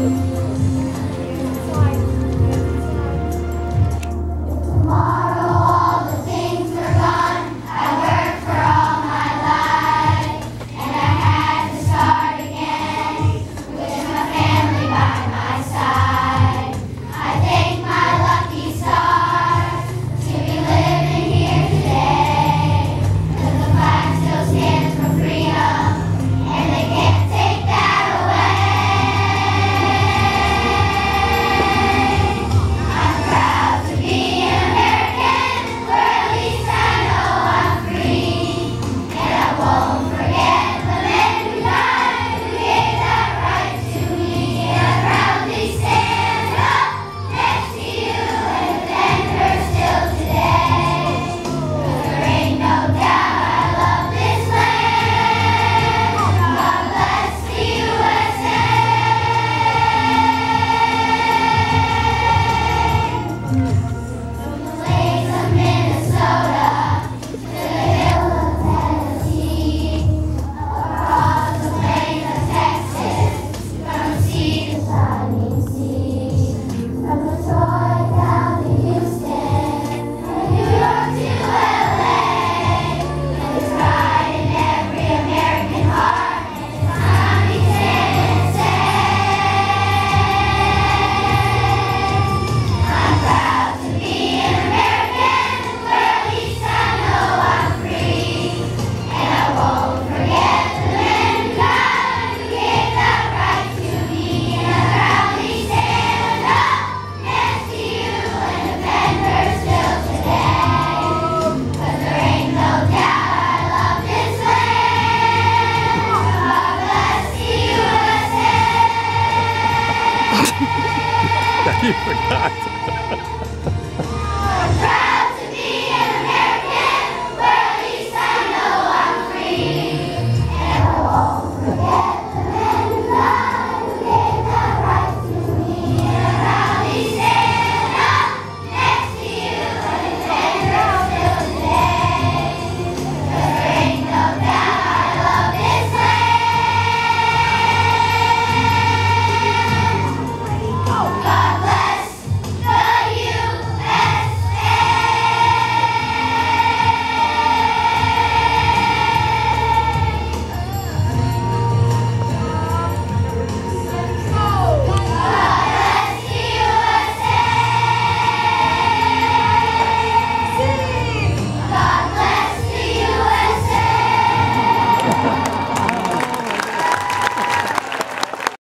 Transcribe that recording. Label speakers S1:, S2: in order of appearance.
S1: Música forgot.